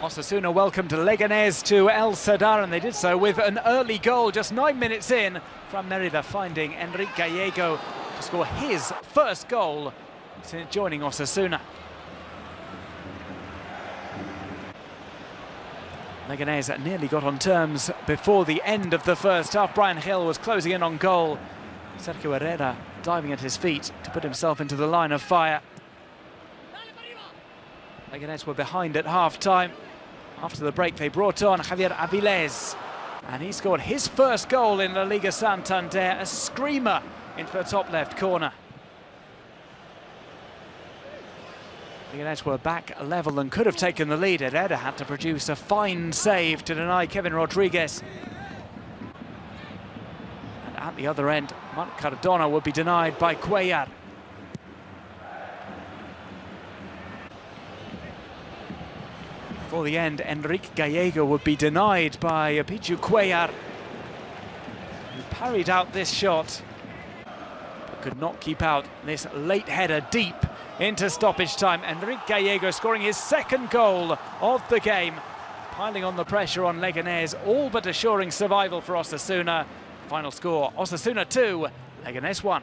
Osasuna welcomed Leganés to El Sadar and they did so with an early goal just nine minutes in from Merida finding Enrique Gallego to score his first goal since joining Osasuna. Leganés nearly got on terms before the end of the first half. Bryan Gil was closing in on goal. Sergio Herrera diving at his feet to put himself into the line of fire. Leganés were behind at half-time. After the break, they brought on Javier Avilés, and he scored his first goal in La Liga Santander, a screamer into the top left corner. Leganés were back level and could have taken the lead. Herrera had to produce a fine save to deny Kevin Rodrigues. And at the other end, Marc Cardona would be denied by Cuellar. Before the end, Enrique Gallego would be denied by Pichu Cuellar, who parried out this shot, but could not keep out this late header deep into stoppage time. Enrique Gallego scoring his second goal of the game, piling on the pressure on Leganés, all but assuring survival for Osasuna. Final score, Osasuna 2, Leganés 1.